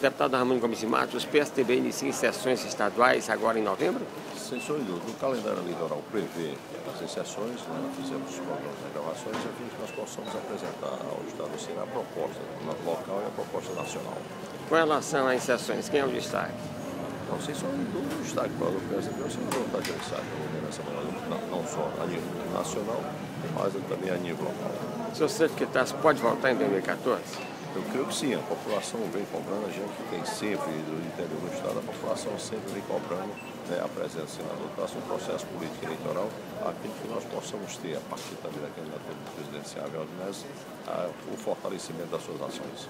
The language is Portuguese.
Deputado Ramon Gomes de Matos, PSDB inicia sessões estaduais agora em novembro? Sem sombra. O calendário eleitoral prevê as sessões, né? fizemos os programas de gravações a fim de que nós possamos apresentar ao Estado assim, a proposta local e a proposta nacional. Com relação às sessões, quem é o destaque? Não, sombra de dúvida, o destaque para o PSDB é o senhor Vontade de não, não só a nível nacional, mas também a nível local. O senhor Secretário pode voltar em 2014? Eu creio que sim, a população vem cobrando, a gente tem sempre, do interior do Estado, a população sempre vem cobrando né, a presença do senador Tasso no processo político eleitoral, a fim que nós possamos ter, a partir também da candidatura presidencial o fortalecimento das suas ações.